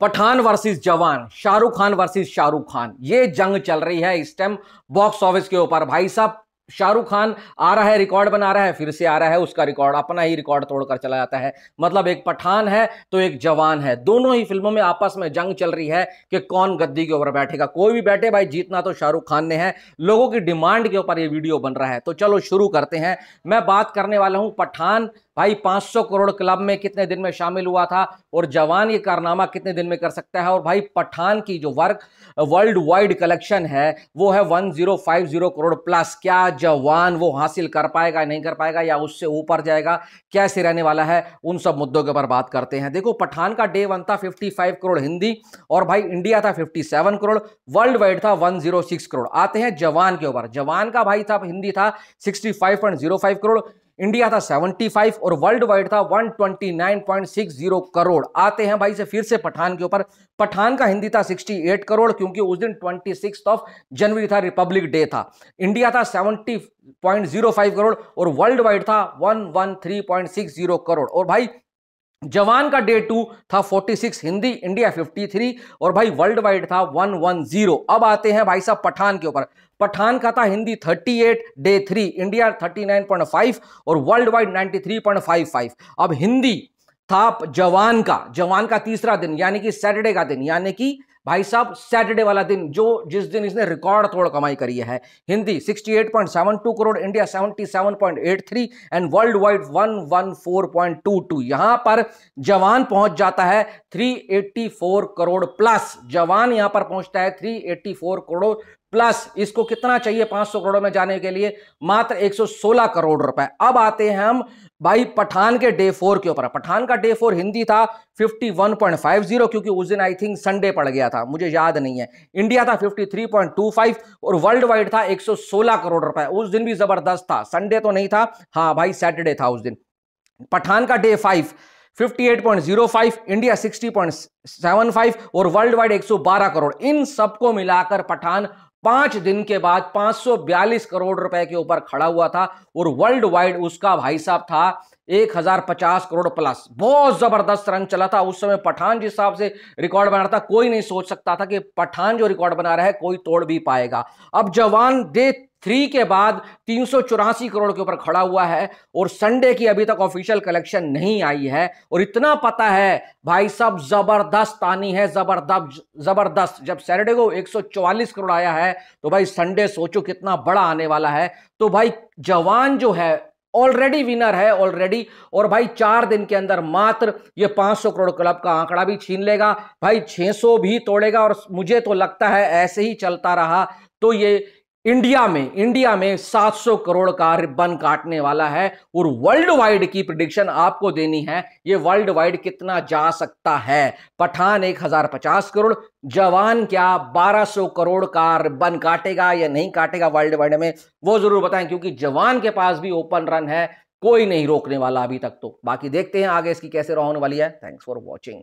Pathaan versus Jawan, Shahrukh Khan versus Shahrukh Khan. ये जंग चल रही है इस टाइम बॉक्स ऑफ़िस के ऊपर। भाई साहब, शाहरुख खान आ रहा है रिकॉर्ड बना रहा है, फिर से आ रहा है, उसका रिकॉर्ड अपना ही रिकॉर्ड तोड़कर चला जाता है। मतलब एक पठान है तो एक जवान है। दोनों ही फ़िल्मों में आपस में जंग चल रही है कि कौन गद्दी के ऊपर बैठेगा। कोई भी बैठे, भाई, जीतना तो शाहरुख खान ने है। लोगों की डिमांड के ऊपर ये वीडियो बन रहा है। तो चलो शुरू करते हैं। मैं बात करने वाला हूँ पठान भाई 500 करोड़ क्लब में कितने दिन में शामिल हुआ था और जवान ये कारनामा कितने दिन में कर सकता है? और भाई पठान की जो वर्क वर्ल्ड वाइड कलेक्शन है, वो है 1050 करोड़ प्लस क्या जवान वो हासिल कर पाएगा, नहीं कर पाएगा या उससे ऊपर जाएगा? कैसे रहने वाला है? उन सब मुद्दों के ऊपर बात करते हैं। देखो, पठान का डे वन था 55 करोड़ हिंदी और भाई इंडिया था 57 करोड़ वर्ल्ड वाइड था 106 करोड़। आते हैं जवान के ऊपर। जवान का भाई था, हिंदी था 65.05 करोड़। इंडिया था 75 और वर्ल्ड वाइड था 129.60 करोड़। आते हैं भाई से फिर से पठान के ऊपर। पठान का हिंदी था 68 करोड़, क्योंकि उस दिन 26 ऑफ़ जनवरी था, रिपब्लिक डे था। इंडिया था 70.05 करोड़ और वर्ल्ड वाइड था 113.60 करोड़। और भाई जवान का डे टू था 46 हिंदी इंडिया 53 और भाई वर्ल्ड वाइड था 110 अब आते हैं भाई साहब पठान के ऊपर। पठान का था हिंदी 38 डे थ्री इंडिया 39.5 और वर्ल्ड वाइड 93.55 अब हिंदी था जवान का जवान का तीसरा दिन, यानी कि सैटरडे का दिन, यानी कि भाई साहब सैटरडे वाला दिन, जो जिस दिन इसने रिकॉर्ड तोड़ कमाई करी है, Hindi 68.72 crore India 77.83 and world wide 114.22 यहाँ पर जवान पहुँच जाता है 384 करोड़ प्लस जवान यहाँ पर पहुँचता है 384 करोड़ प्लस इसको कितना चाहिए 500 करोड़ में जाने के लिए? मात्र 116 करोड़ रुपए। अब आते हैं हम भाई पठान के डे फोर के ऊपर। पठान का डे फोर हिंदी था 51.50 क्योंकि उस दिन आई थिंक संडे पड़ गया था। मुझे याद नहीं है। इंडिया था 53.25 और वर्ल्ड वाइड था 116 करोड़ रुपए। उस दिन भी ज़बरदस्त था। संडे तो नहीं था। हाँ भाई सैटरडे था उस दिन। पठान का डे फाइव 58.05 इंडिया 60.75 और वर्ल्ड वाइड 112 करोड़। इन सबको मिलाकर पठान पाँच दिन के बाद 542 करोड़ रुपए के ऊपर खड़ा हुआ था और वर्ल्ड वाइड उसका भाई साहब था 1050 करोड़ प्लस बहुत ज़बरदस्त रन चला था। उस समय पठान जिस हिसाब से रिकॉर्ड बना रहा था। कोई नहीं सोच सकता था कि पठान जो रिकॉर्ड बना रहा है, कोई तोड़ भी पाएगा। अब जवान डे थ्री के बाद तीन सौ चौरासी करोड़ के ऊपर खड़ा हुआ है और संडे की अभी तक ऑफिशियल कलेक्शन नहीं आई है। और इतना पता है, भाई सब ज़बरदस्त आनी है ज़बरदस्त ज़बरदस्त। जब सैटरडे को 144 करोड़ आया है तो भाई संडे सोचो कितना बड़ा आने वाला है। तो भाई जवान जो है ऑलरेडी विनर है ऑलरेडी और भाई चार दिन के अंदर मात्र ये 500 करोड़ क्लब का आंकड़ा भी छीन लेगा। भाई 600 भी तोड़ेगा और मुझे तो लगता है ऐसे ही चलता रहा। तो ये इंडिया में इंडिया में 700 करोड़ का रिबन काटने वाला है और वर्ल्ड वाइड की प्रिडिक्शन आपको देनी है, ये वर्ल्ड वाइड कितना जा सकता है? पठान 1050 करोड़, जवान क्या 1200 करोड़ का रिबन काटेगा या नहीं काटेगा वर्ल्ड वाइड में, वो ज़रूर बताएँ, क्योंकि जवान के पास भी ओपन रन है, कोई नहीं रोकने वाला अभी तक तो। बाकी देखते हैं आगे इसकी कैसे होने वाली है। Thanks for watching